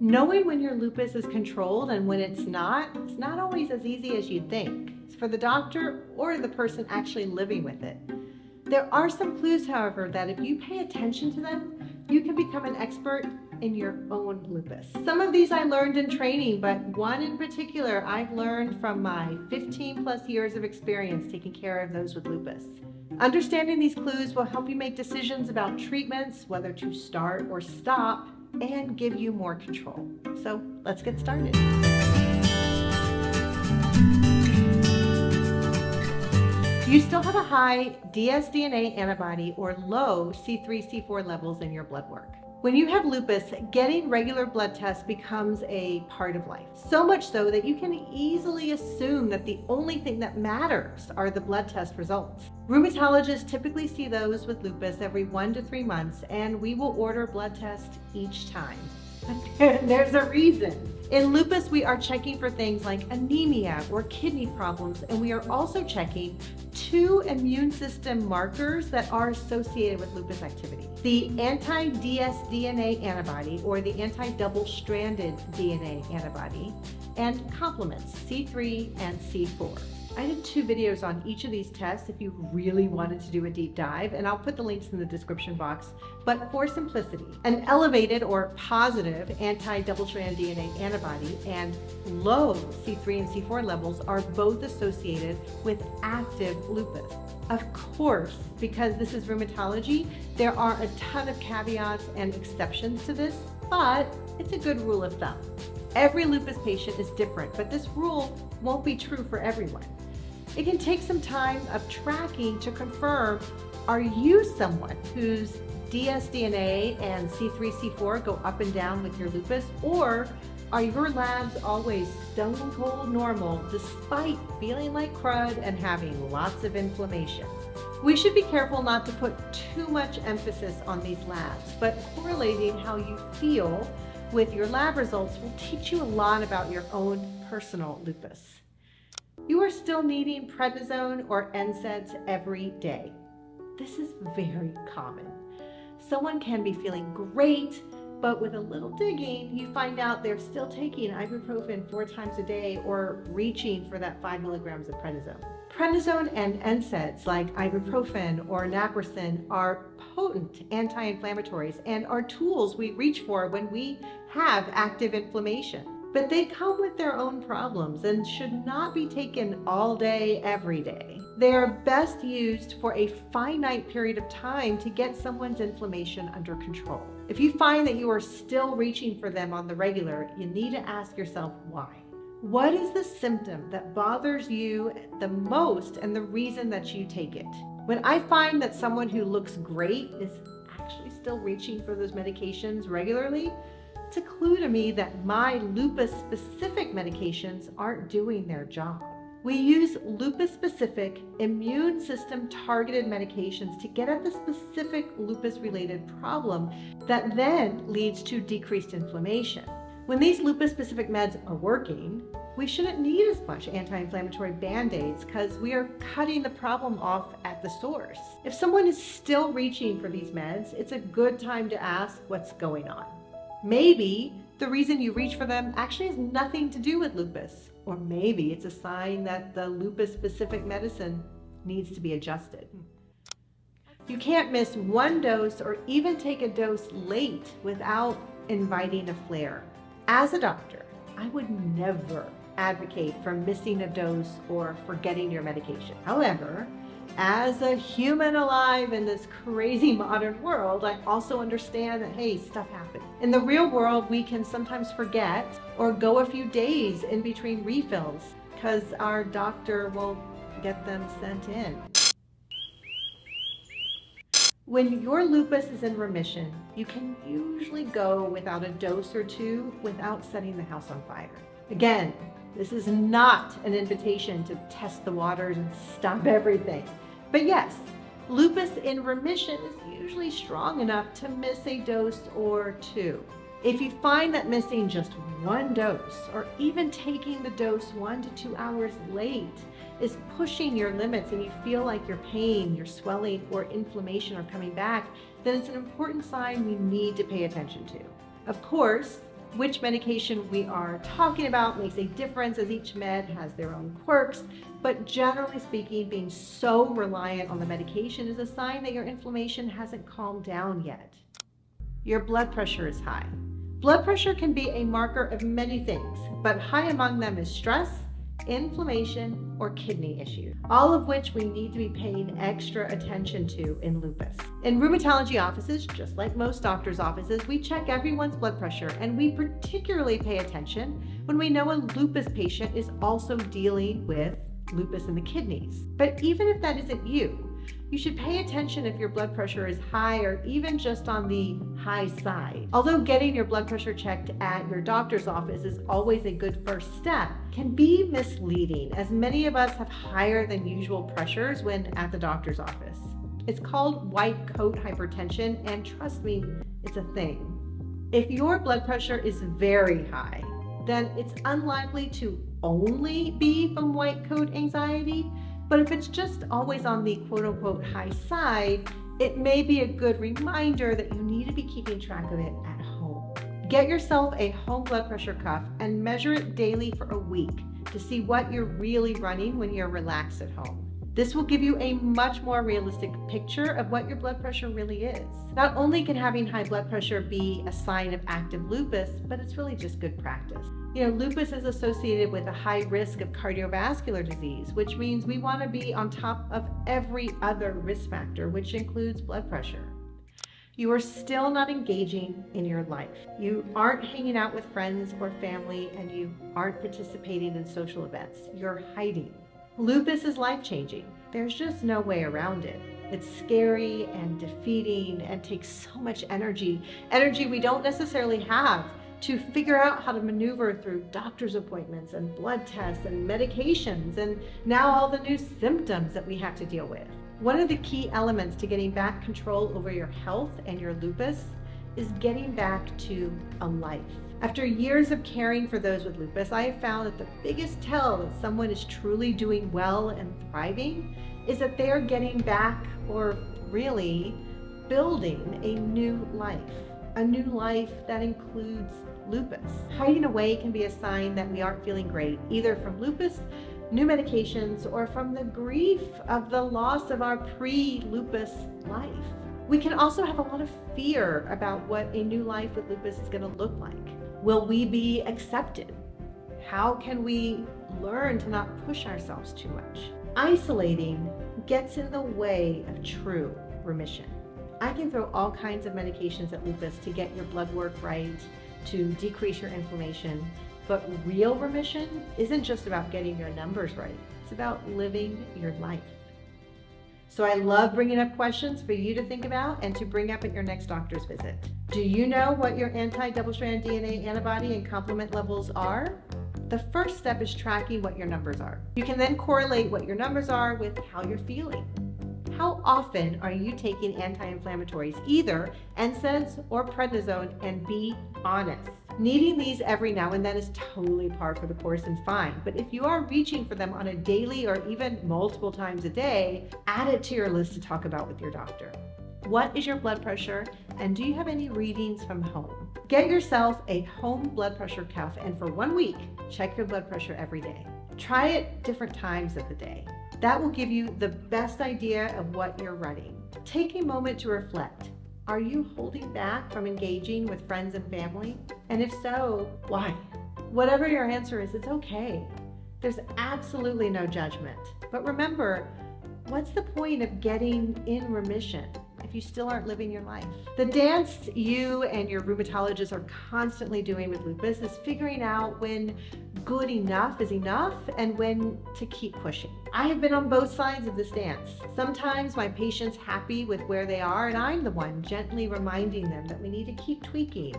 Knowing when your lupus is controlled and when it's not, it's not always as easy as you'd think. It's for the doctor or the person actually living with it. There are some clues, however, that if you pay attention to them, you can become an expert in your own lupus. Some of these I learned in training, but one in particular I've learned from my 15 plus years of experience taking care of those with lupus. Understanding these clues will help you make decisions about treatments, whether to start or stop, and give you more control. So let's get started. You still have a high dsDNA antibody or low C3-C4 levels in your blood work. When you have lupus, getting regular blood tests becomes a part of life. So much so that you can easily assume that the only thing that matters are the blood test results. Rheumatologists typically see those with lupus every one to three months, and we will order blood tests each time. There's a reason. In lupus, we are checking for things like anemia or kidney problems, and we are also checking two immune system markers that are associated with lupus activity. The anti-dsDNA antibody, or the anti-double-stranded DNA antibody, and complements C3 and C4. I did two videos on each of these tests if you really wanted to do a deep dive, and I'll put the links in the description box. But for simplicity, an elevated or positive anti-double-strand DNA antibody and low C3 and C4 levels are both associated with active lupus. Of course, because this is rheumatology, there are a ton of caveats and exceptions to this, but it's a good rule of thumb. Every lupus patient is different, but this rule won't be true for everyone. It can take some time of tracking to confirm, are you someone whose dsDNA and C3-C4 go up and down with your lupus, or are your labs always stone cold normal despite feeling like crud and having lots of inflammation? We should be careful not to put too much emphasis on these labs, but correlating how you feel with your lab results will teach you a lot about your own personal lupus. You are still needing prednisone or NSAIDs every day. This is very common. Someone can be feeling great, but with a little digging, you find out they're still taking ibuprofen four times a day or reaching for that five milligrams of prednisone. Prednisone and NSAIDs like ibuprofen or naproxen are potent anti-inflammatories and are tools we reach for when we have active inflammation but they come with their own problems and should not be taken all day, every day. They are best used for a finite period of time to get someone's inflammation under control. If you find that you are still reaching for them on the regular, you need to ask yourself why. What is the symptom that bothers you the most and the reason that you take it? When I find that someone who looks great is actually still reaching for those medications regularly, it's a clue to me that my lupus specific medications aren't doing their job. We use lupus specific immune system targeted medications to get at the specific lupus related problem that then leads to decreased inflammation. When these lupus specific meds are working, we shouldn't need as much anti-inflammatory band-aids because we are cutting the problem off at the source. If someone is still reaching for these meds, it's a good time to ask what's going on. Maybe the reason you reach for them actually has nothing to do with lupus. Or maybe it's a sign that the lupus specific medicine needs to be adjusted. You can't miss one dose or even take a dose late without inviting a flare. As a doctor, I would never advocate for missing a dose or forgetting your medication. However, as a human alive in this crazy modern world, I also understand that, hey, stuff happens. In the real world, we can sometimes forget or go a few days in between refills because our doctor will get them sent in. When your lupus is in remission, you can usually go without a dose or two without setting the house on fire. Again, this is not an invitation to test the waters and stop everything. But yes, lupus in remission is usually strong enough to miss a dose or two. If you find that missing just one dose or even taking the dose one to two hours late is pushing your limits and you feel like your pain, your swelling, or inflammation are coming back, then it's an important sign we need to pay attention to. Of course, which medication we are talking about makes a difference as each med has their own quirks, but generally speaking, being so reliant on the medication is a sign that your inflammation hasn't calmed down yet. Your blood pressure is high. Blood pressure can be a marker of many things, but high among them is stress, inflammation, or kidney issues, all of which we need to be paying extra attention to in lupus. In rheumatology offices, just like most doctors' offices, we check everyone's blood pressure and we particularly pay attention when we know a lupus patient is also dealing with lupus in the kidneys. But even if that isn't you, you should pay attention if your blood pressure is high or even just on the high side. Although getting your blood pressure checked at your doctor's office is always a good first step, can be misleading as many of us have higher than usual pressures when at the doctor's office. It's called white coat hypertension and trust me, it's a thing. If your blood pressure is very high, then it's unlikely to only be from white coat anxiety, but if it's just always on the quote unquote high side, it may be a good reminder that you need to be keeping track of it at home. Get yourself a home blood pressure cuff and measure it daily for a week to see what you're really running when you're relaxed at home. This will give you a much more realistic picture of what your blood pressure really is. Not only can having high blood pressure be a sign of active lupus, but it's really just good practice. You know, lupus is associated with a high risk of cardiovascular disease, which means we want to be on top of every other risk factor, which includes blood pressure. You are still not engaging in your life. You aren't hanging out with friends or family, and you aren't participating in social events. You're hiding. Lupus is life changing. There's just no way around it. It's scary and defeating and takes so much energy, energy we don't necessarily have to figure out how to maneuver through doctor's appointments and blood tests and medications and now all the new symptoms that we have to deal with. One of the key elements to getting back control over your health and your lupus is getting back to a life. After years of caring for those with lupus, I have found that the biggest tell that someone is truly doing well and thriving is that they are getting back or really building a new life, a new life that includes lupus. Hiding away can be a sign that we aren't feeling great, either from lupus, new medications, or from the grief of the loss of our pre-lupus life. We can also have a lot of fear about what a new life with lupus is going to look like. Will we be accepted? How can we learn to not push ourselves too much? Isolating gets in the way of true remission. I can throw all kinds of medications at lupus to get your blood work right, to decrease your inflammation, but real remission isn't just about getting your numbers right. It's about living your life. So I love bringing up questions for you to think about and to bring up at your next doctor's visit. Do you know what your anti-double-strand DNA antibody and complement levels are? The first step is tracking what your numbers are. You can then correlate what your numbers are with how you're feeling. How often are you taking anti-inflammatories, either NSAIDs or prednisone, and be honest. Needing these every now and then is totally par for the course and fine, but if you are reaching for them on a daily or even multiple times a day, add it to your list to talk about with your doctor. What is your blood pressure and do you have any readings from home? Get yourself a home blood pressure cuff and for one week, check your blood pressure every day. Try it different times of the day. That will give you the best idea of what you're running. Take a moment to reflect. Are you holding back from engaging with friends and family? And if so, why? Whatever your answer is, it's okay. There's absolutely no judgment. But remember, what's the point of getting in remission? You still aren't living your life. The dance you and your rheumatologist are constantly doing with lupus is figuring out when good enough is enough and when to keep pushing. I have been on both sides of this dance. Sometimes my patient's happy with where they are and I'm the one gently reminding them that we need to keep tweaking.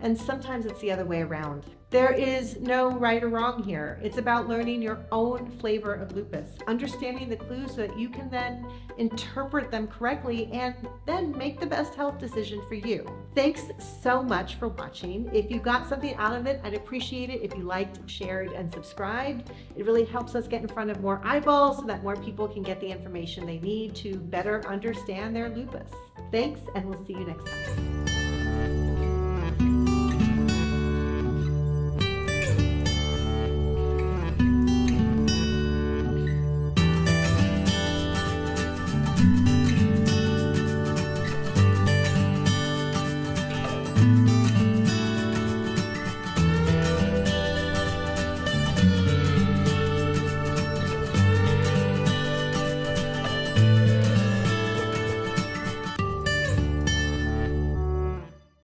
And sometimes it's the other way around. There is no right or wrong here. It's about learning your own flavor of lupus, understanding the clues so that you can then interpret them correctly and then make the best health decision for you. Thanks so much for watching. If you got something out of it, I'd appreciate it if you liked, shared, and subscribed. It really helps us get in front of more eyeballs so that more people can get the information they need to better understand their lupus. Thanks, and we'll see you next time.